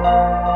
Música